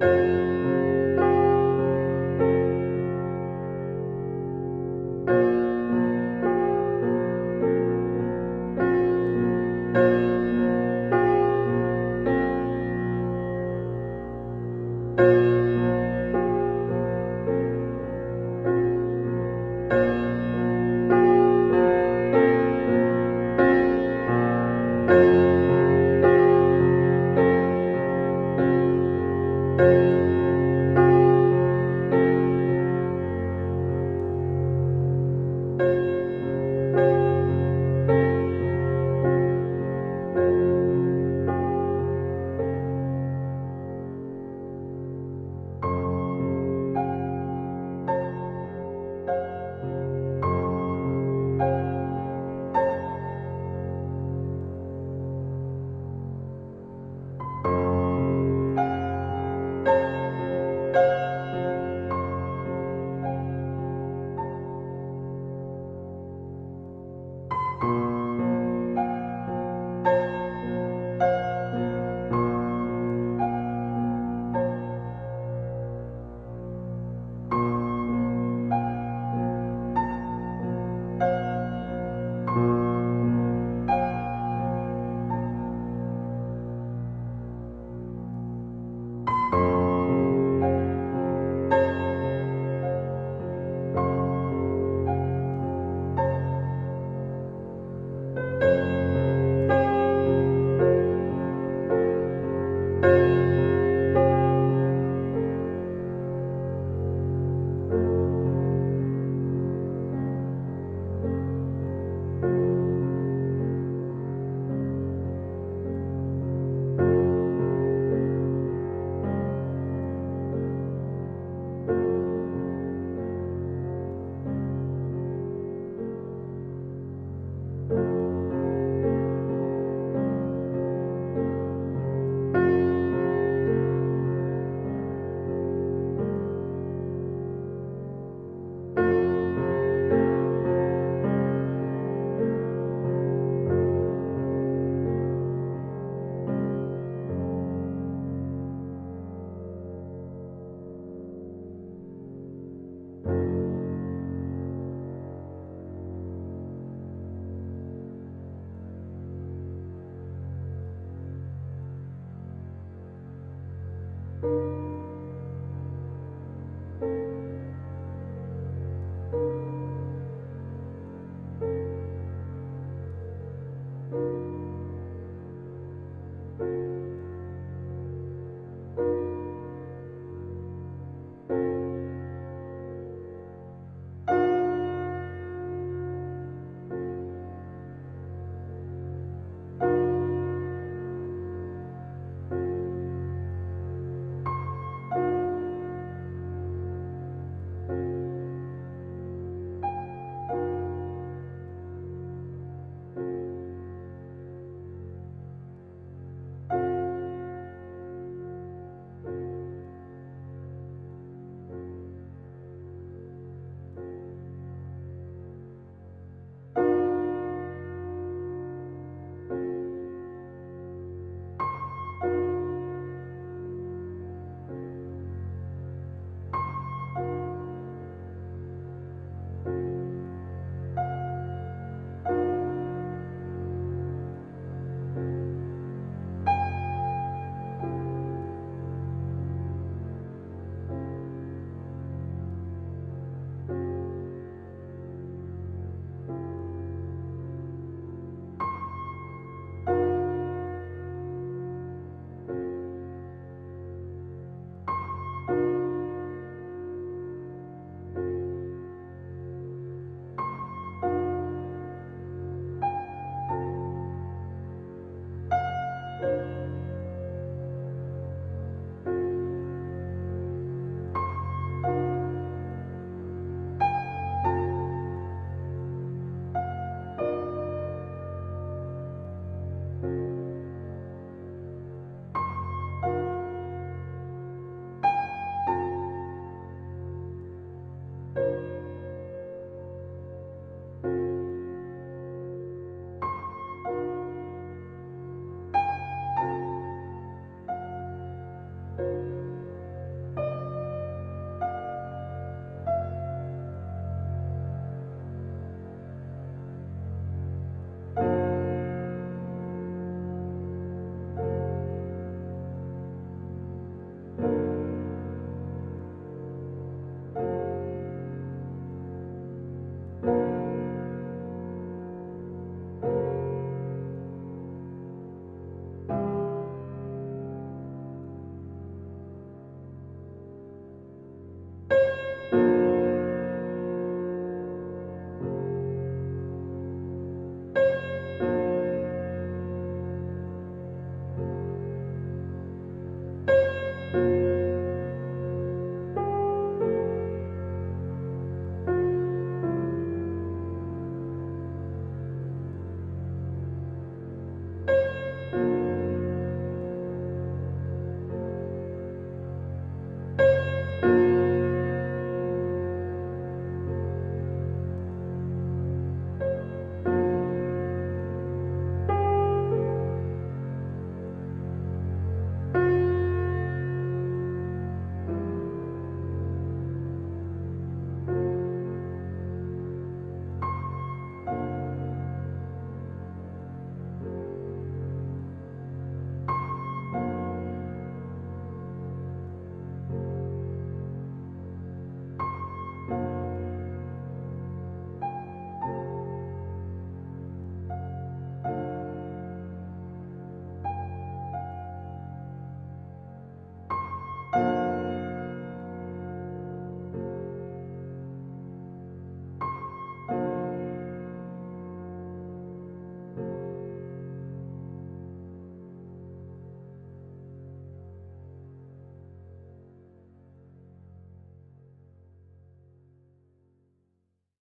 Música